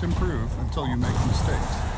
Can't improve until you make mistakes.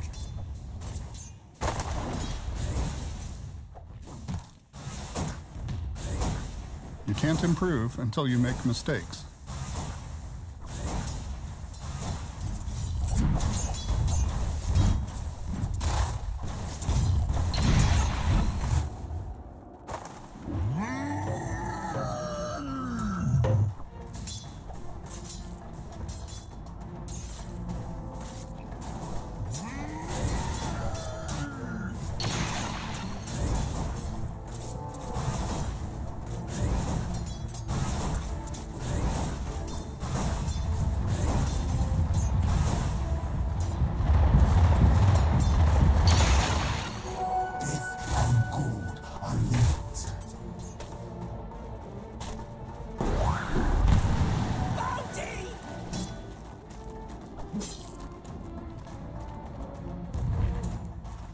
Can't improve until you make mistakes.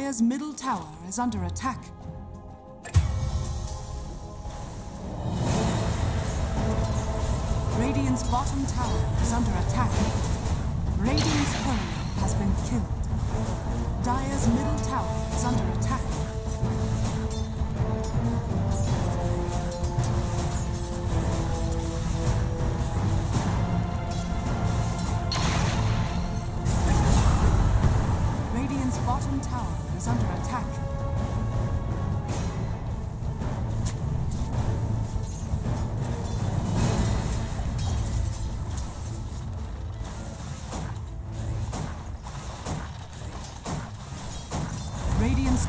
Dire's middle tower is under attack. Radiant's bottom tower is under attack. Radiant's courier has been killed. Dire's middle tower is under attack.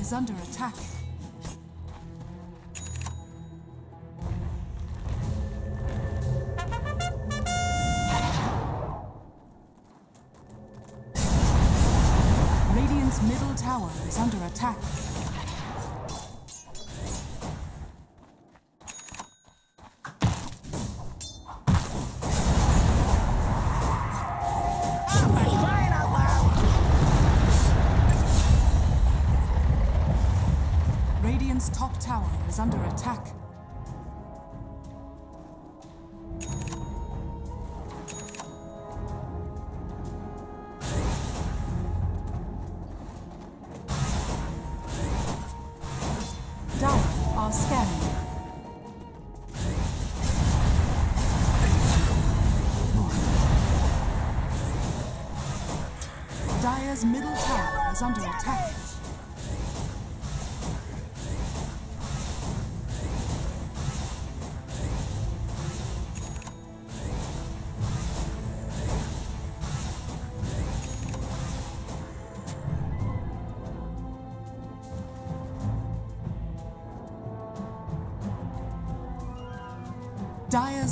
Is under attack. Dire's middle tower is under attack.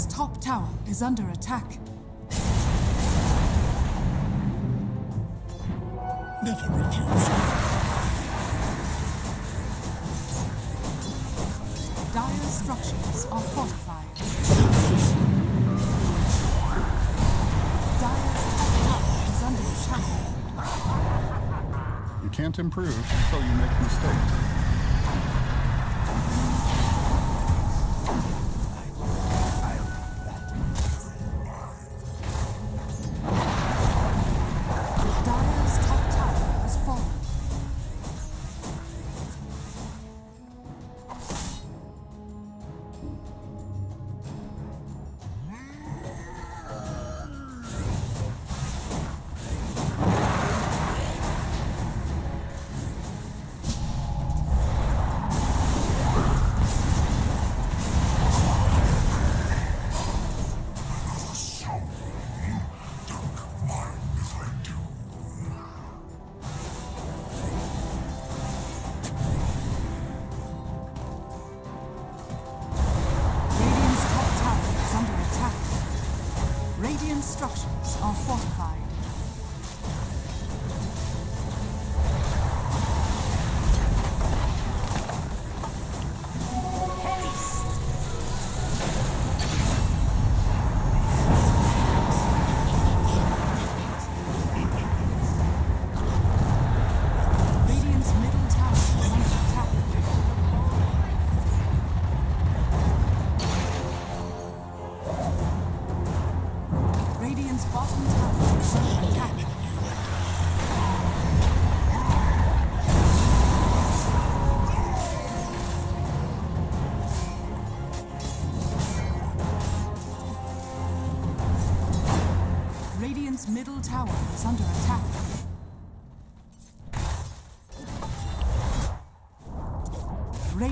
Top tower is under attack. Never refuse. Dire's structures are fortified. Dire's top tower is under attack. You can't improve until you make mistakes.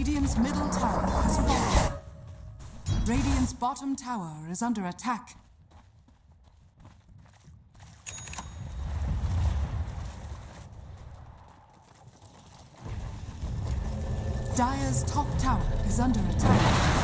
Radiant's middle tower has fallen. Radiant's bottom tower is under attack. Dire's top tower is under attack.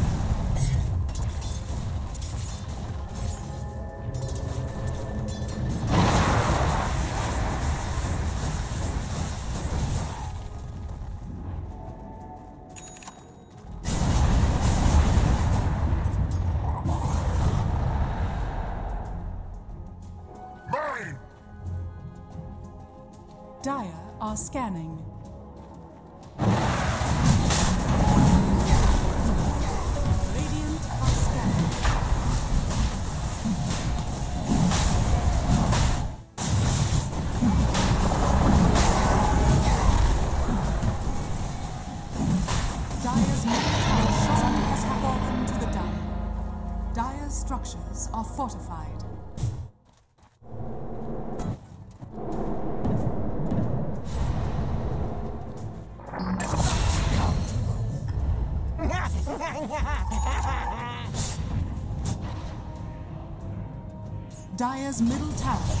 Dire's middle tower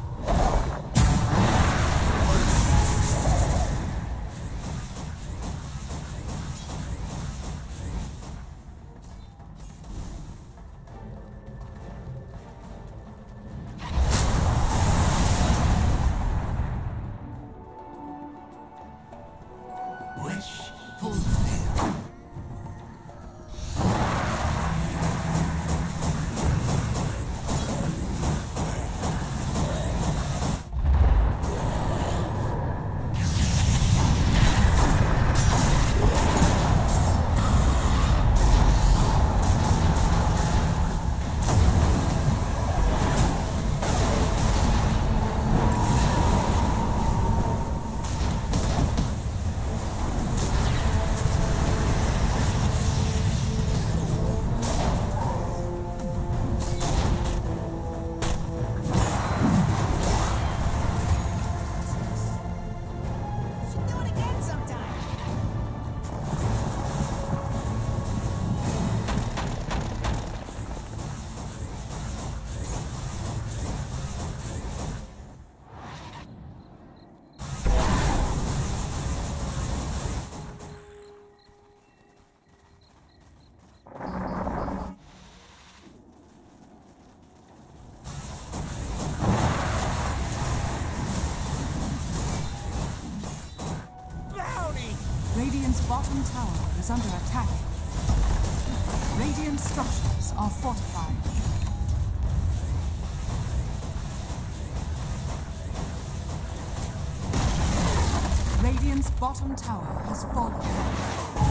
Bottom tower is under attack. Radiant structures are fortified. Radiant's bottom tower has fallen.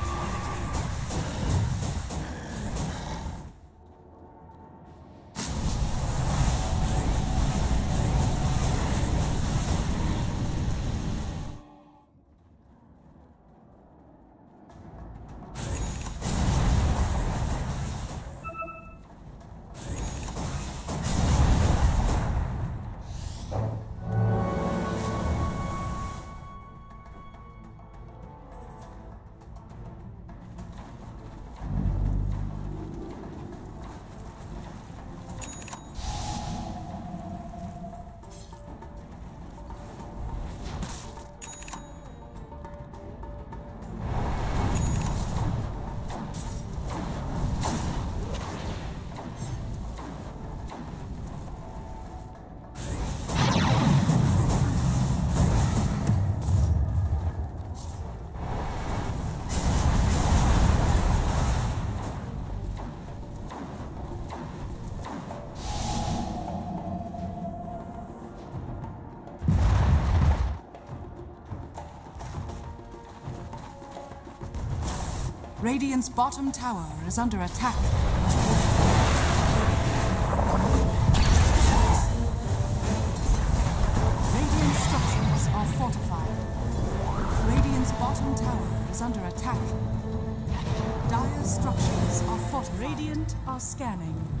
Radiant's bottom tower is under attack. Radiant structures are fortified. Radiant's bottom tower is under attack. Dire structures are fortified. Radiant are scanning.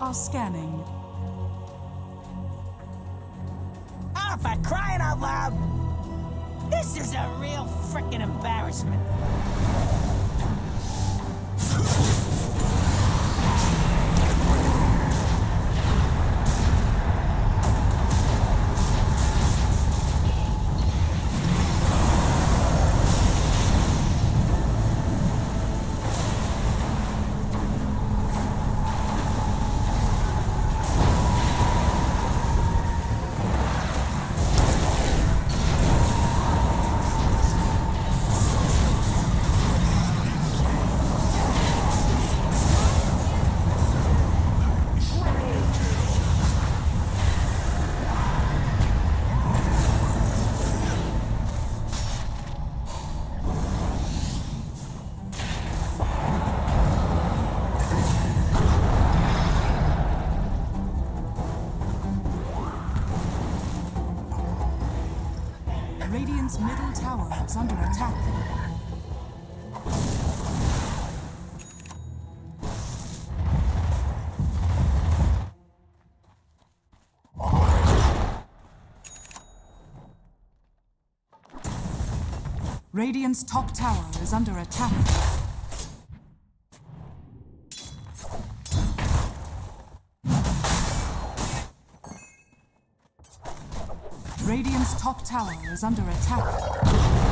Are scanning. Is under attack. Radiant's top tower is under attack. Radiant's top tower is under attack.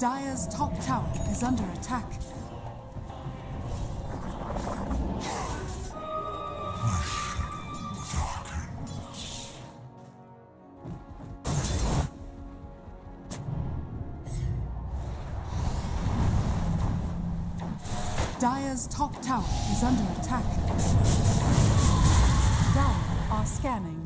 Dire's top tower is under attack. Dire's top tower is under attack. Dire are scanning.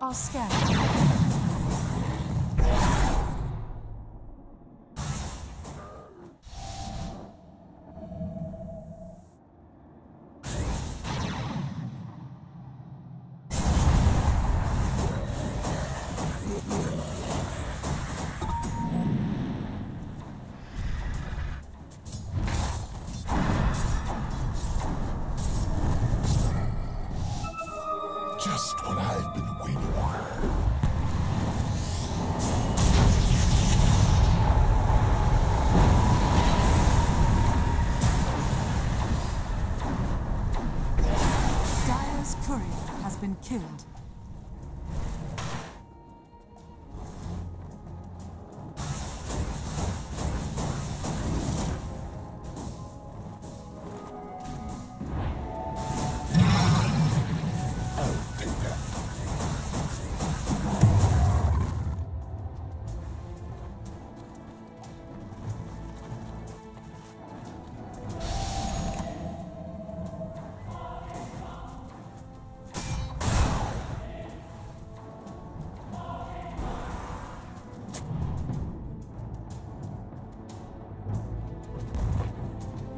Are scanning. Been killed.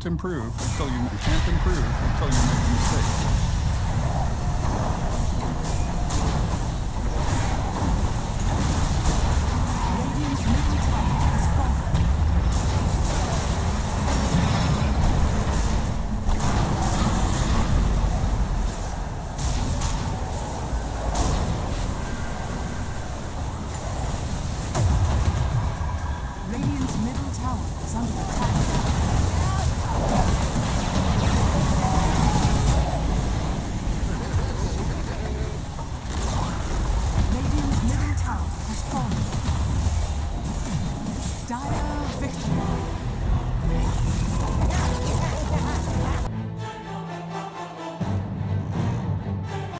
can't improve until you, can't improve until you make a